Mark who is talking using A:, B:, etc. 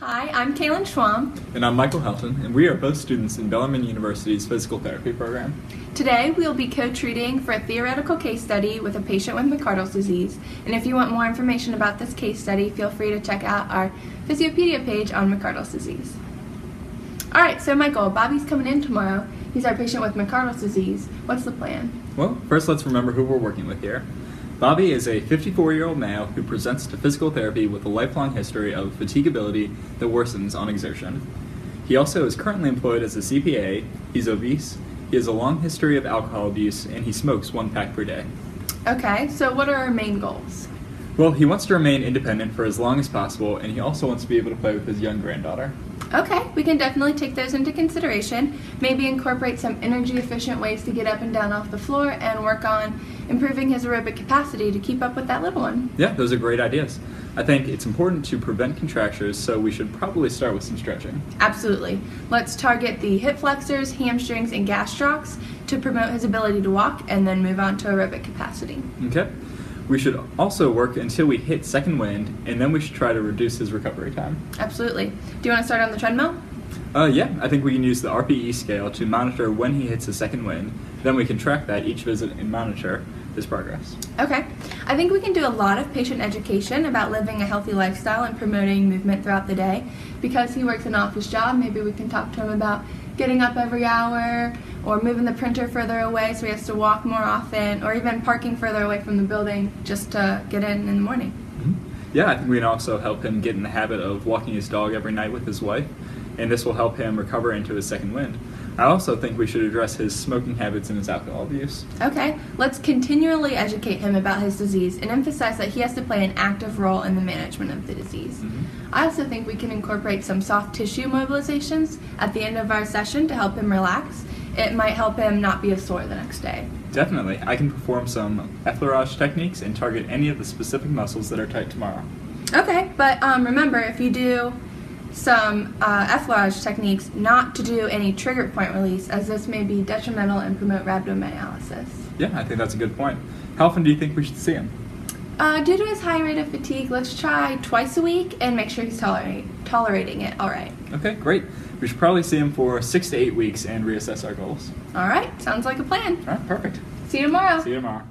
A: Hi, I'm Kaylin Schwam.
B: And I'm Michael Helton, and we are both students in Bellarmine University's physical therapy program.
A: Today we'll be co-treating for a theoretical case study with a patient with McArdle's disease. And if you want more information about this case study, feel free to check out our Physiopedia page on McArdle's disease. Alright, so Michael, Bobby's coming in tomorrow. He's our patient with McArdle's disease. What's the plan?
B: Well, first let's remember who we're working with here. Bobby is a 54 year old male who presents to physical therapy with a lifelong history of fatigability that worsens on exertion. He also is currently employed as a CPA, he's obese, he has a long history of alcohol abuse, and he smokes one pack per day.
A: Okay, so what are our main goals?
B: Well, he wants to remain independent for as long as possible, and he also wants to be able to play with his young granddaughter.
A: Okay, we can definitely take those into consideration. Maybe incorporate some energy efficient ways to get up and down off the floor and work on improving his aerobic capacity to keep up with that little one.
B: Yeah, those are great ideas. I think it's important to prevent contractures, so we should probably start with some stretching.
A: Absolutely. Let's target the hip flexors, hamstrings, and gastrocs to promote his ability to walk and then move on to aerobic capacity.
B: Okay. We should also work until we hit second wind, and then we should try to reduce his recovery time.
A: Absolutely. Do you want to start on the treadmill?
B: Uh, yeah, I think we can use the RPE scale to monitor when he hits the second wind. Then we can track that each visit and monitor his progress.
A: Okay. I think we can do a lot of patient education about living a healthy lifestyle and promoting movement throughout the day. Because he works an office job, maybe we can talk to him about getting up every hour or moving the printer further away so he has to walk more often or even parking further away from the building just to get in in the morning.
B: Mm-hmm. Yeah, I think we can also help him get in the habit of walking his dog every night with his wife, and this will help him recover into his second wind. I also think we should address his smoking habits and his alcohol abuse.
A: Okay, let's continually educate him about his disease and emphasize that he has to play an active role in the management of the disease. Mm-hmm. I also think we can incorporate some soft tissue mobilizations at the end of our session to help him relax. It might help him not be as sore the next day.
B: Definitely. I can perform some effleurage techniques and target any of the specific muscles that are tight tomorrow.
A: Okay, but um, remember, if you do some uh, effleurage techniques not to do any trigger point release, as this may be detrimental and promote rhabdomyolysis.
B: Yeah, I think that's a good point. How often do you think we should see him?
A: Uh, due to his high rate of fatigue, let's try twice a week and make sure he's tolerate, tolerating it all right.
B: Okay, great. We should probably see him for six to eight weeks and reassess our goals.
A: All right, sounds like a plan.
B: All right, perfect.
A: See you tomorrow.
B: See you tomorrow.